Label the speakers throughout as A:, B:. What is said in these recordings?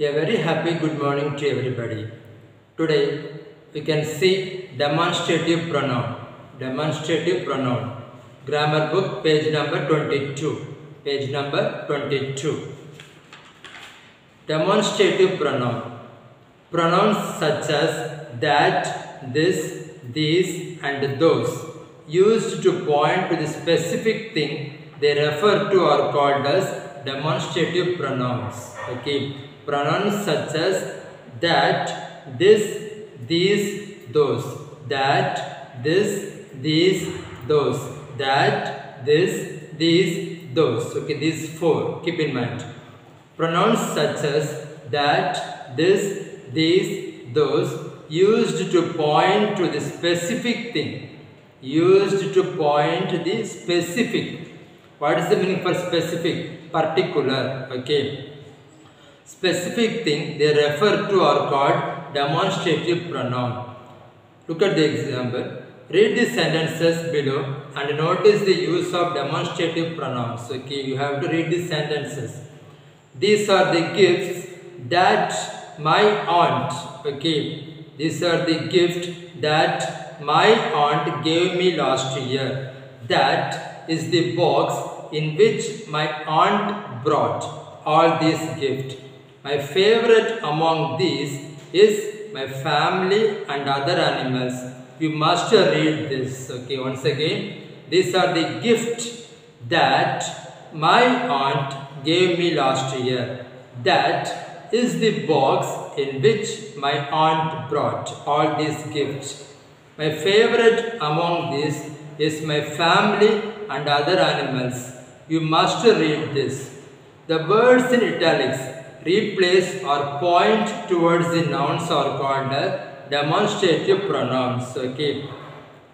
A: A very happy good morning to everybody. Today we can see demonstrative pronoun. Demonstrative pronoun. Grammar book page number 22. Page number 22. Demonstrative pronoun. Pronouns such as that, this, these and those used to point to the specific thing they refer to are called as demonstrative pronouns. Okay. Pronouns such as that, this, these, those. That, this, these, those. That, this, these, those. Okay, these four. Keep in mind. Pronouns such as that, this, these, those used to point to the specific thing. Used to point the specific. What is the meaning for specific? Particular. Okay. Specific thing they refer to are called demonstrative pronoun. Look at the example. Read the sentences below and notice the use of demonstrative pronouns. Okay, you have to read the sentences. These are the gifts that my aunt, okay, these are the gift that my aunt gave me last year. That is the box in which my aunt brought all these gifts. My favorite among these is my family and other animals. You must read this. Okay, once again, these are the gifts that my aunt gave me last year. That is the box in which my aunt brought all these gifts. My favorite among these is my family and other animals. You must read this. The words in italics replace or point towards the nouns are called demonstrative pronouns. Okay.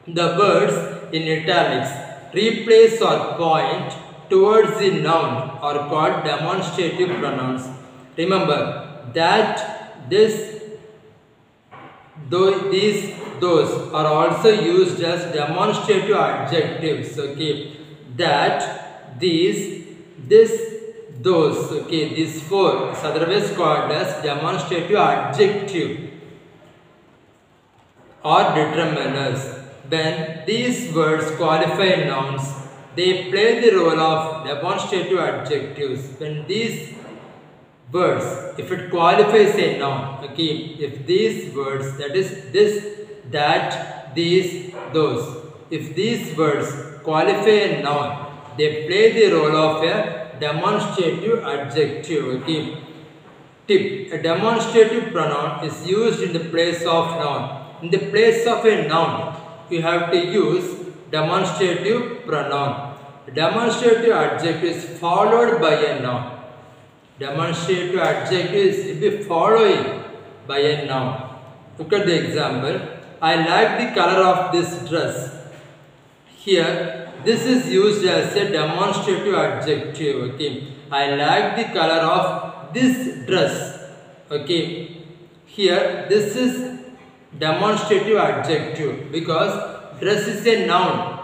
A: The words in italics replace or point towards the noun are called demonstrative pronouns. Remember that this, though, these, those are also used as demonstrative adjectives. Okay. That, these, this, those okay these four is called as demonstrative adjective or determiners. When these words qualify nouns they play the role of demonstrative adjectives. When these words if it qualifies a noun okay if these words that is this that these those if these words qualify a noun they play the role of a demonstrative adjective. Okay. Tip. A demonstrative pronoun is used in the place of noun. In the place of a noun, you have to use demonstrative pronoun. Demonstrative adjective is followed by a noun. Demonstrative adjective is be following by a noun. Look at the example. I like the color of this dress. Here, this is used as a demonstrative adjective okay? I like the color of this dress okay? Here this is demonstrative adjective because dress is a noun.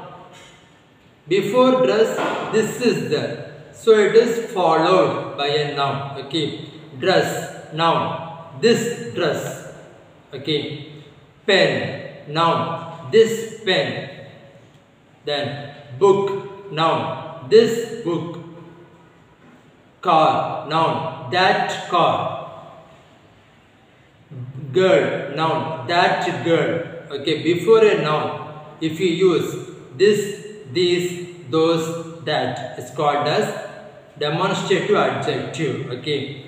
A: Before dress this is there so it is followed by a noun okay? Dress noun this dress okay? Pen noun this pen then book noun. This book car noun. That car. Girl noun. That girl. Okay before a noun if you use this these those that is called as demonstrative adjective. Okay.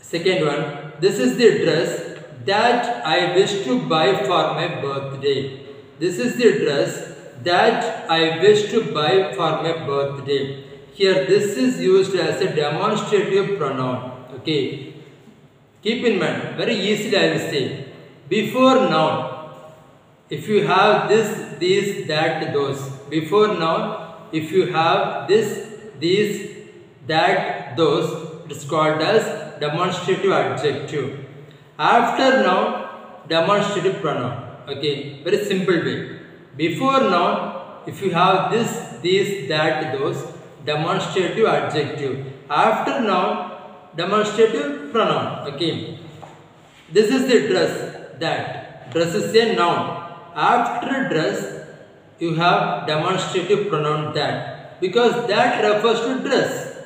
A: Second one this is the dress that i wish to buy for my birthday. This is the dress that I wish to buy for my birthday. Here this is used as a demonstrative pronoun. Okay. Keep in mind, very easily I will say. Before noun, if you have this, these, that, those. Before noun, if you have this, these, that, those, it is called as demonstrative adjective. After noun, demonstrative pronoun. Okay, very simple way. Before noun, if you have this, this, that, those, demonstrative adjective. After noun, demonstrative pronoun. Okay. This is the dress that. Dress is a noun. After dress, you have demonstrative pronoun that because that refers to dress.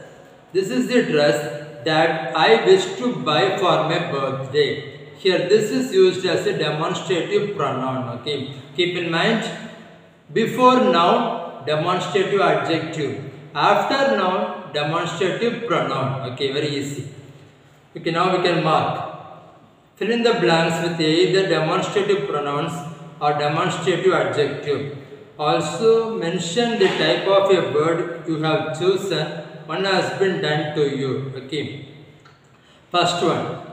A: This is the dress that I wish to buy for my birthday. Here this is used as a demonstrative pronoun. Okay. Keep in mind before noun demonstrative adjective. After noun demonstrative pronoun. Okay, very easy. Okay, now we can mark. Fill in the blanks with either demonstrative pronouns or demonstrative adjective. Also mention the type of a word you have chosen. One has been done to you. Okay. First one.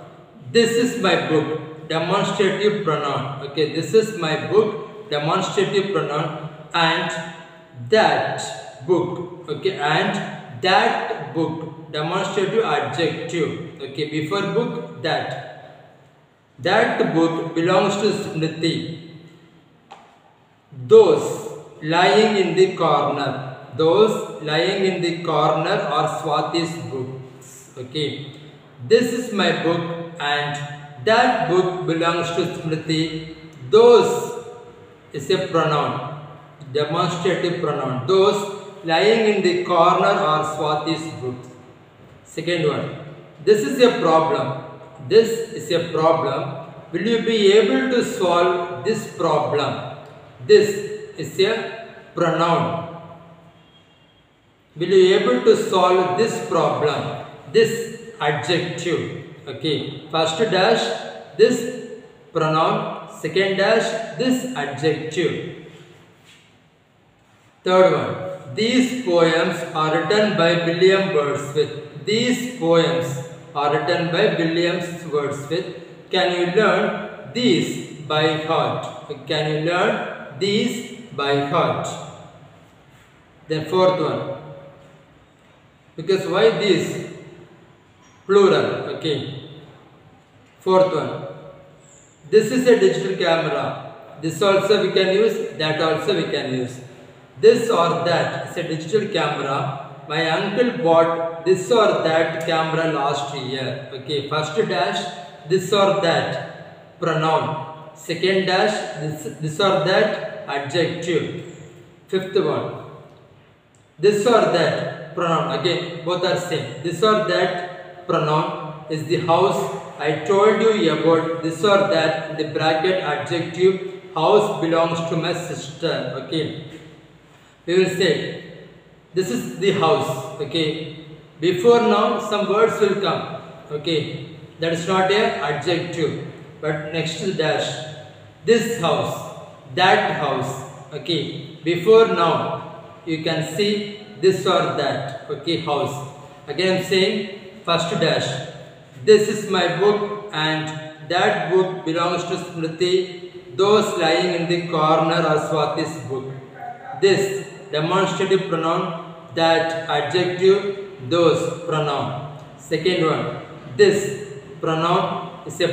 A: This is my book. Demonstrative pronoun. Okay. This is my book. Demonstrative pronoun. And that book. Okay. And that book. Demonstrative adjective. Okay. Before book, that. That book belongs to Smriti. Those lying in the corner. Those lying in the corner are Swati's books. Okay. This is my book and that book belongs to Smriti. Those is a pronoun. Demonstrative pronoun. Those lying in the corner are Swati's books. Second one. This is a problem. This is a problem. Will you be able to solve this problem? This is a pronoun. Will you able to solve this problem? This adjective. Okay. First dash this pronoun. Second dash this adjective. Third one. These poems are written by William Wordsworth. These poems are written by William Wordsworth. Can you learn these by heart? Can you learn these by heart? Then fourth one. Because why this? Plural. Okay. Fourth one. This is a digital camera. This also we can use. That also we can use. This or that is a digital camera. My uncle bought this or that camera last year. Okay. First dash. This or that. Pronoun. Second dash. This, this or that. Adjective. Fifth one. This or that pronoun. Again, both are same. This or that pronoun is the house. I told you about this or that. The bracket adjective. House belongs to my sister. Okay. We will say this is the house. Okay. Before now, some words will come. Okay. That is not a adjective. But next is dash. This house. That house. Okay. Before now, you can see this or that. Okay. House. Again, saying first dash. This is my book and that book belongs to Smriti. Those lying in the corner are Swati's book. This demonstrative pronoun, that adjective, those pronoun. Second one, this pronoun is a,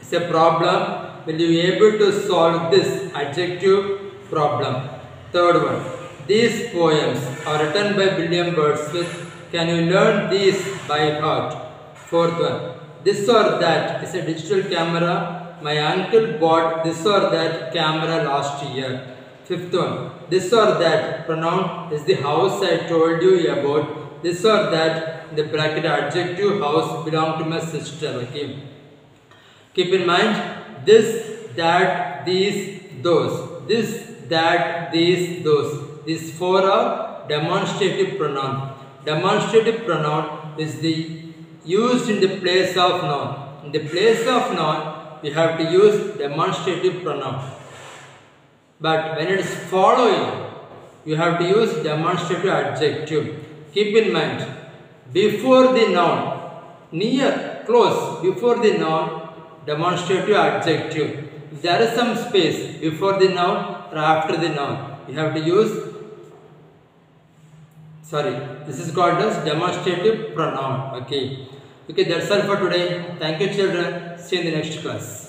A: is a problem. Will you be able to solve this adjective problem? Third one, these poems are written by William Wordsworth. Can you learn these by heart? Fourth one, this or that is a digital camera. My uncle bought this or that camera last year. Fifth one, this or that pronoun is the house I told you about. This or that, the bracket adjective house belong to my sister. Okay. Keep in mind this, that, these, those. This, that, these, those. These four are demonstrative pronoun. Demonstrative pronoun is the used in the place of noun. In the place of noun, we have to use demonstrative pronoun. But when it is following, you have to use demonstrative adjective. Keep in mind, before the noun, near, close, before the noun, demonstrative adjective. If there is some space before the noun or after the noun, you have to use, sorry, this is called as demonstrative pronoun. Okay. Okay, that's all for today. Thank you children. See you in the next class.